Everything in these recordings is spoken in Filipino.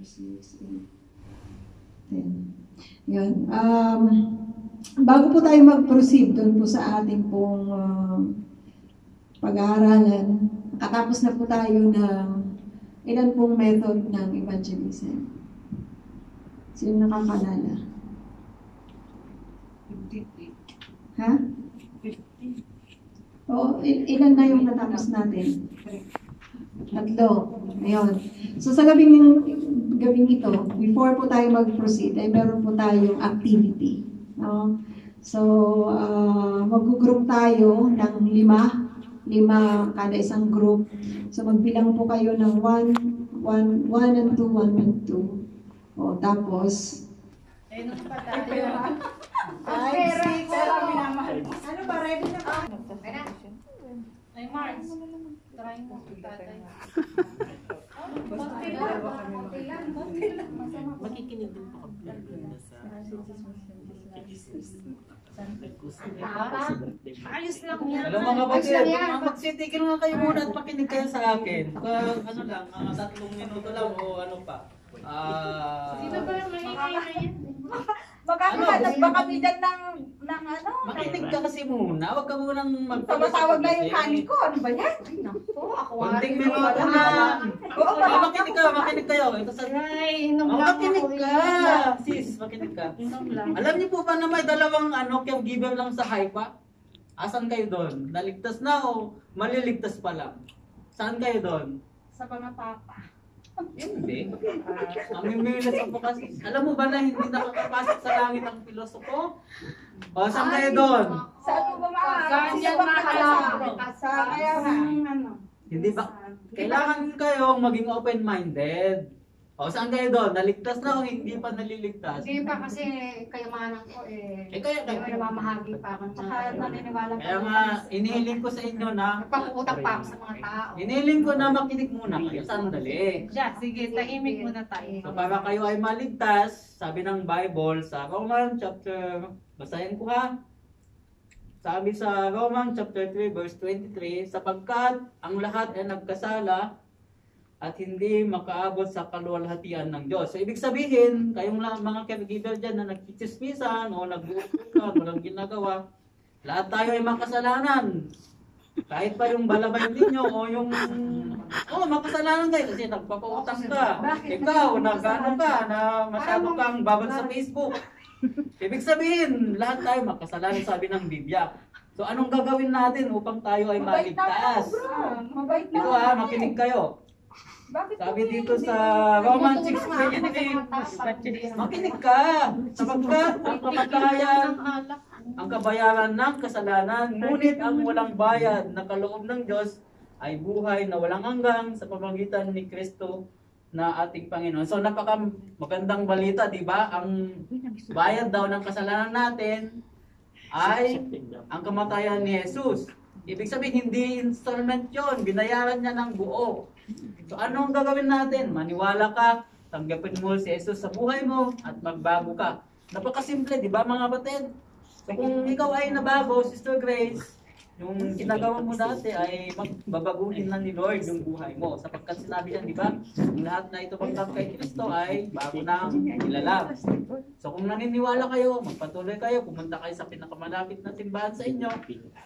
6, 8, 10. Yun. Um, bago po tayo mag-proceed doon po sa ating pong um, pag-aaralan, katapos na po tayo ng ilan pong method ng evangelism. Sino nakakalala? Ha? Oo, il- ilan na yung natapos natin? Tatlo. Ayun. So sa gabing, gabing ito, before po tayo mag-proceed, ay meron po tayong activity. No? So, uh, mag-group tayo ng lima, lima kada isang group. So magbilang po kayo ng 1, 1, 1 and 2, 1 and 2. O, tapos, Five, six, seven. Ano ba, ready na ba? Ay, Mars. Try mo. Tatay. Makikinig din po kami sa Ayos lang yan. Alam mga kapatid, magsitigil nga kayo muna at makinig kayo sa akin. Kung ano lang, mga tatlong minuto lang o ano pa. Ah, Sino ba yung maingay na yan? Magkakahanap ba kami dyan ng, ng ano? makinig ka kasi muna. Huwag ka munang Tamatawag na yung honey ko. Ano ba yan? Ay, naku. Ako Konting minuto na. Oo, Ah, makinig ka, makinig kayo. Ito sa... Ay, inom Oh, lang makinig ka. Sis, makinig ka. Inom lang. Alam niyo po ba na may dalawang ano, caregiver lang sa HIPA? Asan kayo doon? Naligtas na o maliligtas pa lang? Saan kayo doon? Sa mga papa. Hindi. Ang mimilis po kasi. Alam mo ba na hindi nakakapasok sa langit ang pilosopo? O, saan kayo doon? Saan mo ba Saan yan kaya nga, ano? Hindi ba? Kailangan kayong maging open-minded. O, saan kayo doon? Naligtas na o hindi pa naliligtas? Hindi pa kasi kayamanan ko eh. Eh, kaya- Kaya may namamahagi pa ako. Tsaka naniniwala Kaya nga, inihiling ko sa inyo na Nagpaputak pa ako sa mga tao. Iniling ko na makinig muna kayo. Sandali. Siya, sige, tahimik muna tayo. So para kayo ay maligtas, sabi ng Bible sa Roman chapter, basahin ko ha. Sabi sa Roman chapter 3 verse 23, sapagkat ang lahat ay nagkasala at hindi makaabot sa kaluwalhatian ng Diyos. So ibig sabihin, kayong lang, mga caregiver dyan na nagkichismisan o nag-uutukan, walang ginagawa, lahat tayo ay makasalanan. Kahit pa yung balabay ninyo o yung oh, makasalanan kayo kasi nagpapautang ka. Ikaw, nagano ka na masyado kang babad sa Facebook. Ibig sabihin, lahat tayo makasalanan sabi ng Biblia. So anong gagawin natin upang tayo ay maligtas? Mabait na. Ito ha, makinig kayo. Bakit Sabi dito sa Roman 6.23, makinig ka. Sapagkat ang kamatayan ang kabayaran ng kasalanan, ngunit ang walang bayad na kaloob ng Diyos ay buhay na walang hanggang sa pamamagitan ni Kristo na ating Panginoon. So napaka magandang balita, di ba? Ang bayad daw ng kasalanan natin ay ang kamatayan ni Jesus. Ibig sabihin, hindi installment yon binayaran niya ng buo. So anong gagawin natin? Maniwala ka, tanggapin mo si Jesus sa buhay mo at magbago ka. Napakasimple, di ba mga batid? So kung ikaw ay nabago, Sister Grace, yung ginagawa mo dati ay magbabaguhin na ni Lord yung buhay mo. Sapagkat sinabi niya, di ba? Ang lahat na ito pagkat kay Kristo ay bago na nilalang. So kung naniniwala kayo, magpatuloy kayo, pumunta kayo sa pinakamalapit na simbahan sa inyo,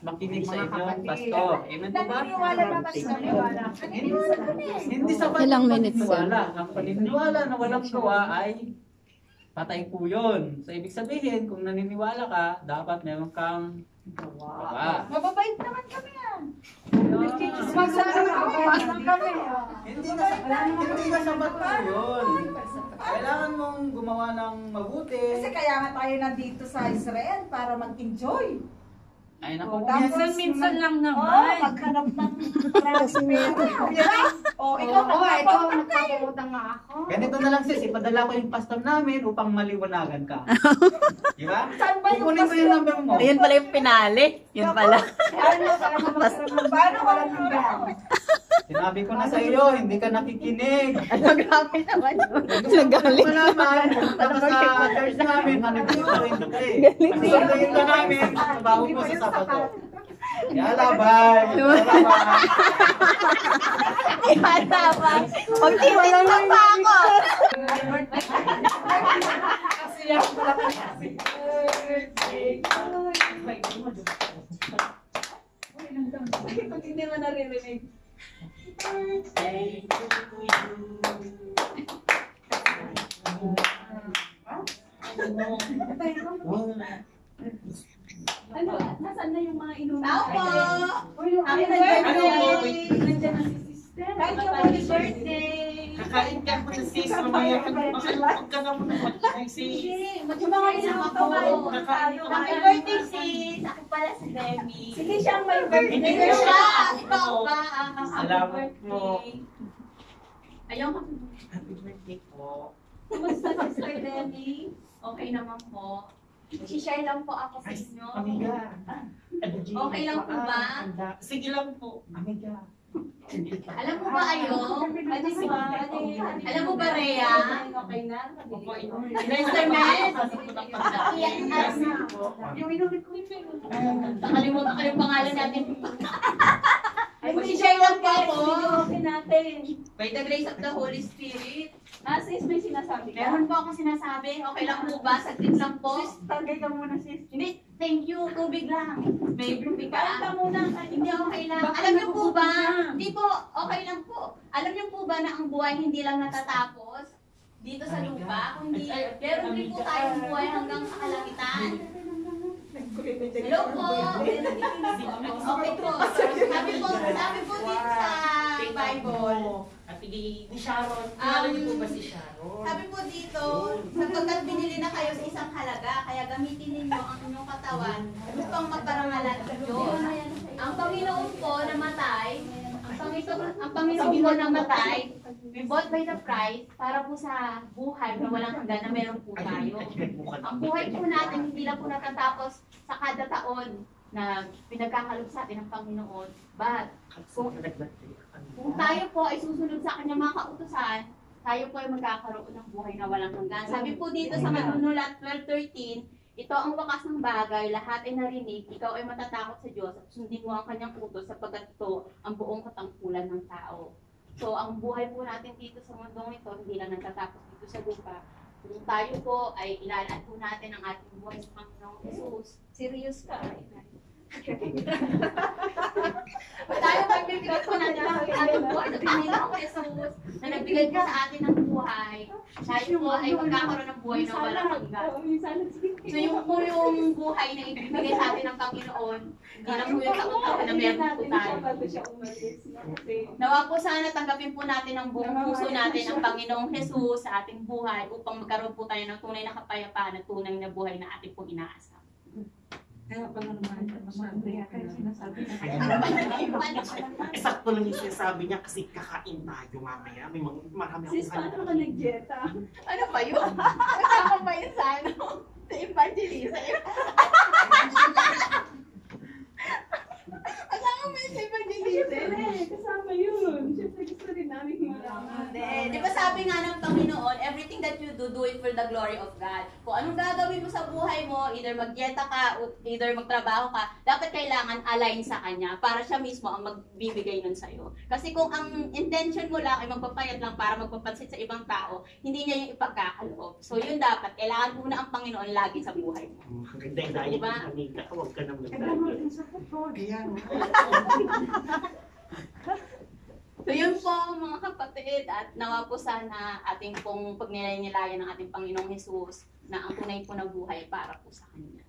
makinig sa inyong pastor. Amen po ba? Naniniwala naman sa naniniwala. Naniniwala. Hindi minutes paniniwala. Ang paniniwala na walang gawa ay patay po yun. So ibig sabihin, kung naniniwala ka, dapat meron kang gawa. Mababait naman kami ah. Kami. Hindi na sapat, hindi na sapat po yun. Kailangan mong gumawa ng mabuti. Kasi kaya nga tayo nandito sa Israel para mag-enjoy. Ay naku, Oh. Minsan-minsan lang Oh, naman. maghanap ng pera. Oh, ikaw Oo, ito, nagpapautang ka eh. nga ako. Ganito na lang sis, ipadala ko yung pastor namin upang maliwanagan ka. Di ba? Saan ba yung Kukunin mo yung number mo. Ayun pala yung pinali. Yun pala. Ano, paano ka magkaroon? Paano ka magkaroon? Sinabi ko na sa iyo, hindi ka nakikinig. Ano, grabe naman yun. Nagalit naman. Tapos sa church namin, manipulating ka eh. Galit naman. Sundayin ka namin, bago mo sa sapato. Yalabay! Yalabay! Yalabay! Magtitin pa ako! Kasi yan pala kasi. naririnig. Birthday to you. Ano? Nasaan na yung mga inuman? Tao po! Happy birthday! Kakain ka mo na sis, mamaya ka Huwag ka na mo na mag-ay sis. Yung mga inuman Ako. Kakain ka Happy birthday, sis! Ako pala si Demi. Sige siyang may birthday. Hindi siya. Ikaw ba? Happy Salamat po. birthday. Ayaw ka. Happy birthday po. Kumusta, Sister Demi? Okay naman po. Si-share lang po ako sa inyo. amiga. Okay lang po ba? Sige lang po, amiga. Alam mo ba, Ayo? Ano ba? Alam mo ba, Rhea? Okay na? Mr. Mel? Yung inulit ko yung Nakalimutan ko yung pangalan natin. Ay, Mag-share lang po ako. Okay natin. By the grace of the Holy Spirit. Ah, sis, may sinasabi ka? Meron po ako sinasabi. Okay lang po ba? Saglit lang po. Sis, tagay ka muna, sis. Hindi, thank you. Tubig lang. May tubig ka ka. muna. Hindi, okay lang. Baka Alam niyo po ba? Hindi po, okay lang po. Alam niyo po ba na ang buhay hindi lang natatapos dito sa lupa, kundi meron din po tayong buhay hanggang sa kalangitan. Hello po. Okay po. Sabi po, sabi po dito sa Bible. At ni ni Sharon. Um, Kilala niyo po ba si Sharon? Sabi po dito, sapagkat binili na kayo sa isang halaga, kaya gamitin ninyo ang inyong katawan upang magparangalan sa Diyos. Ang Panginoon po namatay, ang Panginoon, ang Panginoon po namatay, we bought by the price para po sa buhay na walang hanggan na meron po tayo. Ang buhay po natin hindi lang po natatapos sa kada taon na pinagkakalog sa atin ng Panginoon. But kung, kung tayo po ay susunod sa kanyang mga kautusan, tayo po ay magkakaroon ng buhay na walang hanggan. Sabi po dito sa Manunulat 12.13, ito ang wakas ng bagay, lahat ay narinig, ikaw ay matatakot sa Diyos at sundin mo ang kanyang utos sapagkat ito ang buong katangkulan ng tao. So, ang buhay po natin dito sa mundong ito, hindi lang nagtatapos dito sa lupa. Kung tayo po ay ilalaan po natin ang ating buhay sa Panginoong Jesus. Serious ka. Tayo magbibigay po natin ang ating buhay sa Panginoong Jesus na nagbigay po sa atin ng buhay. Tayo po ay magkakaroon ng buhay na walang hanggan. So yung po yung buhay na ibibigay sa atin ng Panginoon, hindi lang po yung taon-taon na meron po tayo. Nawa po sana tanggapin po natin ang buong puso natin ang Panginoong Jesus sa ating buhay upang magkaroon po tayo ng tunay na kapayapaan at tunay na buhay na ating pong inaasam. Kaya pala naman, naman, kaya sinasabi na sakto lang yung sinasabi niya kasi kakain tayo mamaya. May mga marami Sis, akong paano ka nag-dieta? Ano ba yun? Kasama ba yun sa ano? Sa evangelista? Kasama ba yun sa evangelista? Siyempre, kasama yun. Siyempre, gusto rin namin malaman. Hindi. Di ba sabi nga ng Panginoon, everything that you do, do it for the glory of God. Kung anong gagawin mo sa buhay mo, either magyeta ka, o either magtrabaho ka, dapat kailangan align sa Kanya para siya mismo ang magbibigay nun sa'yo. Kasi kung ang intention mo lang ay magpapayat lang para magpapansin sa ibang tao, hindi niya yung ipagkakaloob. So yun dapat, kailangan muna ang Panginoon lagi sa buhay mo. Ang ganda yung diet Diba? ng amiga. Huwag ka nang sa. Kaya So yun po mga kapatid at nawa po sana ating pong pagnilay-nilayan ng ating Panginoong Jesus na ang tunay po na buhay para po sa Kanya.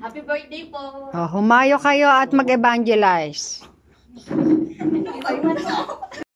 Happy birthday po! Oh, humayo kayo at mag-evangelize.